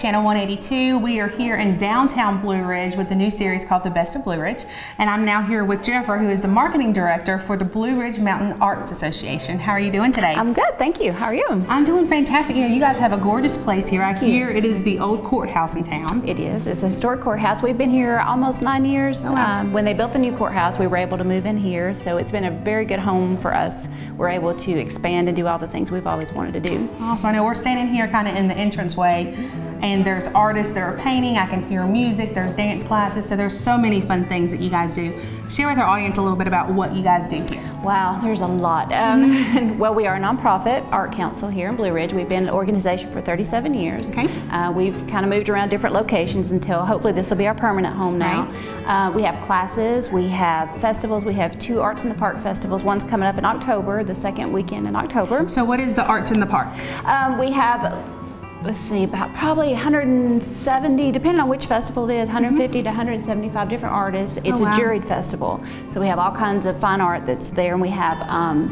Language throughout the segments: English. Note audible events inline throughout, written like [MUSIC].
Channel 182. We are here in downtown Blue Ridge with the new series called The Best of Blue Ridge. And I'm now here with Jennifer, who is the marketing director for the Blue Ridge Mountain Arts Association. How are you doing today? I'm good, thank you. How are you? I'm doing fantastic. You know, you guys have a gorgeous place here. I hear it is the old courthouse in town. It is. It's a historic courthouse. We've been here almost nine years. Oh, wow. um, when they built the new courthouse, we were able to move in here. So it's been a very good home for us. We're able to expand and do all the things we've always wanted to do. Awesome. I know we're standing here kind of in the entranceway and there's artists that are painting. I can hear music. There's dance classes. So there's so many fun things that you guys do. Share with our audience a little bit about what you guys do here. Wow, there's a lot. Um, [LAUGHS] well, we are a nonprofit art council here in Blue Ridge. We've been an organization for 37 years. Okay. Uh, we've kind of moved around different locations until hopefully this will be our permanent home now. Uh, we have classes, we have festivals, we have two Arts in the Park festivals. One's coming up in October, the second weekend in October. So what is the Arts in the Park? Um, we have let's see, about probably 170, depending on which festival it is, 150 to 175 different artists. It's Oh, wow. a juried festival. So we have all kinds of fine art that's there, and we have um,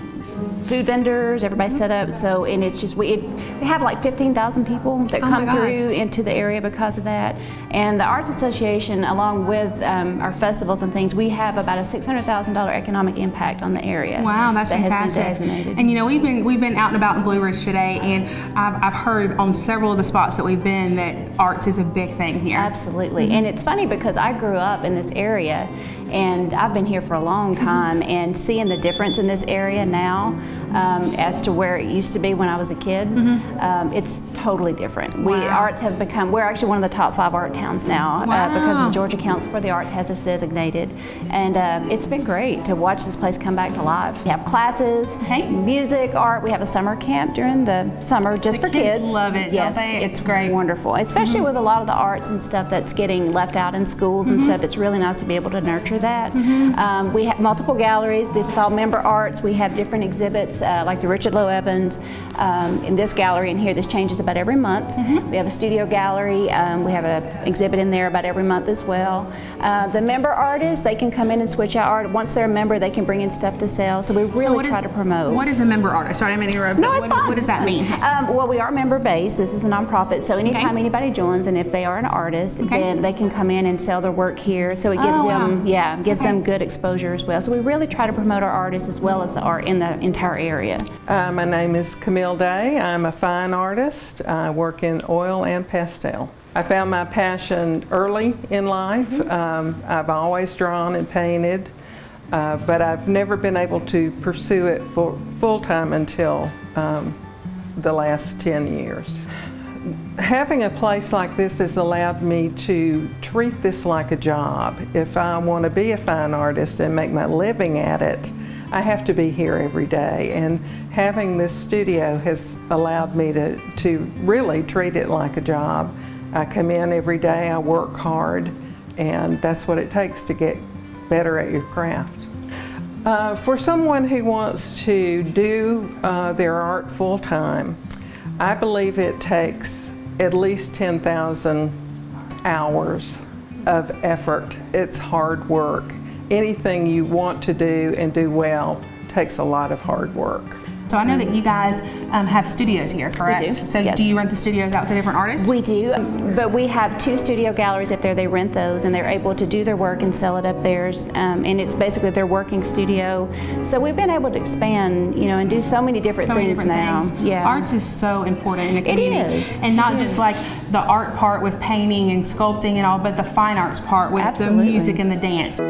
food vendors, everybody set up. So, and it's just, we, it, we have like 15,000 people that Oh come through into the area because of that. And the Arts Association, along with um, our festivals and things, we have about a $600,000 economic impact on the area. Wow, that's that fantastic. Has been designated. And you know, we've been we've been out and about in Blue Ridge today, and I've, I've heard on several of the spots that we've been that arts is a big thing here. Absolutely. And it's funny because I grew up in this area and I've been here for a long time and seeing the difference in this area now um, as to where it used to be when I was a kid, um, it's totally different. We arts have become, we're actually one of the top five art towns now uh, because the Georgia Council for the Arts has us designated. And uh, it's been great to watch this place come back to life. We have classes, music, art. We have a summer camp during the summer just The for kids kids. love it, Yes? It's it's great. wonderful, especially with a lot of the arts and stuff that's getting left out in schools and stuff. It's really nice to be able to nurture that. Um, we have multiple galleries. This is all member arts. We have different exhibits uh, like the Richard Lowe Evans um, in this gallery in here. This changes about every month. We have a studio gallery. Um, we have an exhibit in there about every month as well. Uh, the member artists, they can come in and switch out art. Once they're a member, they can bring in stuff to sell. So we really So what is- try to promote. What is a member artist? Sorry, I'm interrupting. No, it's what, fine. What does that mean? [LAUGHS] Um, well, we are member based. This is a nonprofit, so anytime Okay. anybody joins, and if they are an artist, Okay. then they can come in and sell their work here. So it gives Oh, wow. them, yeah, gives Okay. them good exposure as well. So we really try to promote our artists as well as the art in the entire area. Uh, my name is Camille Day. I'm a fine artist. I work in oil and pastel. I found my passion early in life. Um, I've always drawn and painted, uh, but I've never been able to pursue it full, full time until um, the last 10 years. Having a place like this has allowed me to treat this like a job. If I want to be a fine artist and make my living at it, I have to be here every day. And having this studio has allowed me to, to really treat it like a job. I come in every day, I work hard, and that's what it takes to get better at your craft. Uh, for someone who wants to do uh, their art full time, I believe it takes at least 10,000 hours of effort. It's hard work. Anything you want to do and do well takes a lot of hard work. So I know that you guys um, have studios here, correct? do, So yes. do you rent the studios out to different artists? We do, um, but we have two studio galleries up there. They rent those, and they're able to do their work and sell it up theirs. Um, and it's basically their working studio. So we've been able to expand, you know, and do so many different so many things different now. things. Yeah, Arts is so important in the community. is. And not It just is. like the art part with painting and sculpting and all, but the fine arts part with Absolutely. the music and the dance.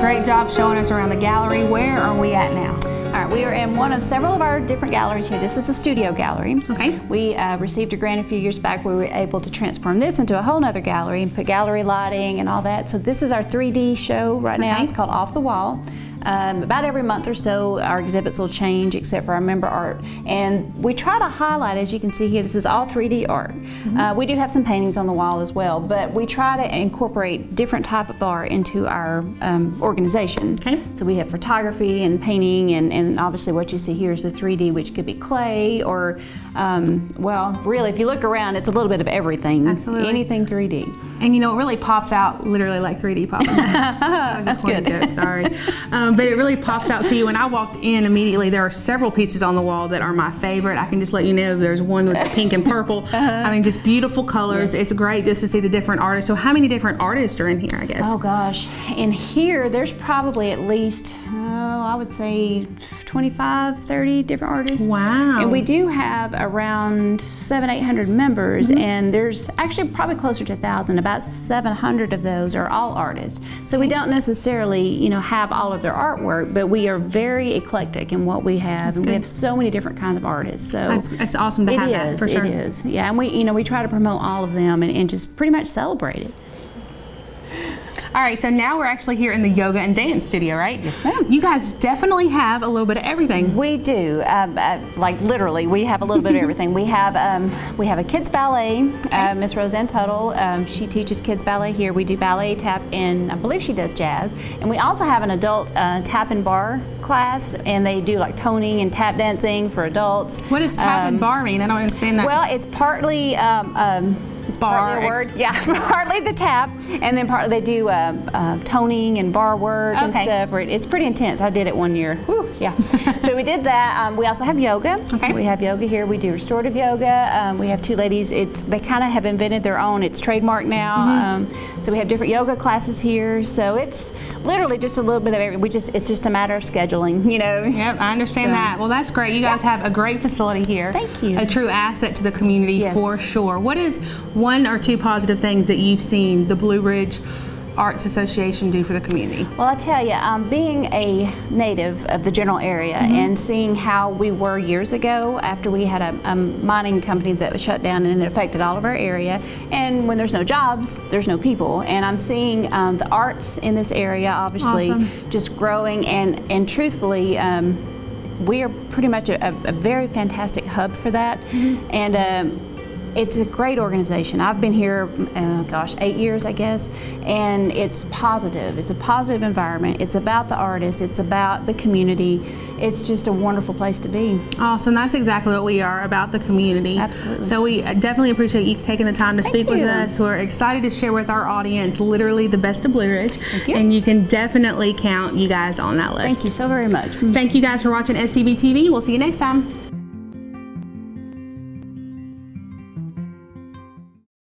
Great job showing us around the gallery. Where are we at now? All right, we are in one of several of our different galleries here. This is the studio gallery. Okay. We uh, received a grant a few years back we were able to transform this into a whole other gallery and put gallery lighting and all that. So this is our 3D show right now. It's called Off the Wall. Um, about every month or so, our exhibits will change except for our member art. And we try to highlight, as you can see here, this is all 3D art. Uh, we do have some paintings on the wall as well, but we try to incorporate different type of art into our um, organization. Okay. So we have photography and painting, and, and obviously what you see here is the 3D, which could be clay or, um, well, really, if you look around, it's a little bit of everything. Absolutely. Anything 3D. And you know, it really pops out literally like 3D popping. that [LAUGHS] was corny good. joke, sorry. [LAUGHS] Um, but it really pops out to you. When I walked in immediately, there are several pieces on the wall that are my favorite. I can just let you know there's one with pink and purple. [LAUGHS] I mean, just beautiful colors. It's great just to see the different artists. So, how many different artists are in here, I guess? Oh gosh, in here there's probably at least, oh, I would say 25, 30 different artists. Wow. And we do have around seven, 800 members, Mm-hmm. and there's actually probably closer to 1,000. About 700 of those are all artists. So we don't necessarily, you know, have all of their artwork, but we are very eclectic in what we have, and we have so many different kinds of artists. So It's, it's awesome to it have that is, for sure. It is. Yeah, and we, you know, we try to promote all of them and, and just pretty much celebrate it. All right, so now we're actually here in the yoga and dance studio, right? Yes, ma'am. You guys definitely have a little bit of everything. We do, um, uh, like literally, we have a little bit of everything. We have um, we have a kids ballet. Uh, Miss Roseanne Tuttle, um, she teaches kids ballet here. We do ballet, tap, and I believe she does jazz. And we also have an adult uh, tap and barre class, and they do like toning and tap dancing for adults. What does tap and Um, barre mean? I don't understand that. Well, it's partly. It's barre, partly word, yeah, [LAUGHS] partly the tap, and then partly they do uh, uh, toning and barre work and stuff. It's pretty intense. I did it one year. Yeah. [LAUGHS] so we did that. Um, we also have yoga. Okay. We have yoga here. We do restorative yoga. Um, we have two ladies. It's they kind of have invented their own. It's trademark now. Mm-hmm. Um, so we have different yoga classes here. So it's literally just a little bit of every. We just it's just a matter of scheduling. You know. Yep, I understand So- that. Well, that's great. You guys have a great facility here. Thank you. A true asset to the community Yes. for sure. What is one or two positive things that you've seen the Blue Ridge Arts Association do for the community? Well, I tell you, um, being a native of the general area and seeing how we were years ago after we had a, a mining company that was shut down and it affected all of our area. And when there's no jobs, there's no people. And I'm seeing um, the arts in this area obviously Awesome. just growing. And, and truthfully, um, we are pretty much a, a, very fantastic hub for that. And um, it's a great organization. I've been here, uh, gosh, eight years, I guess, and it's positive. It's a positive environment. It's about the artist. It's about the community. It's just a wonderful place to be. Awesome. That's exactly what we are about the community. Absolutely. So we definitely appreciate you taking the time to speak with us. We're excited to share with our audience literally the best of Blue Ridge. you. And you can definitely count you guys on that list. Thank you so very much. Thank you guys for watching SCB TV. We'll see you next time.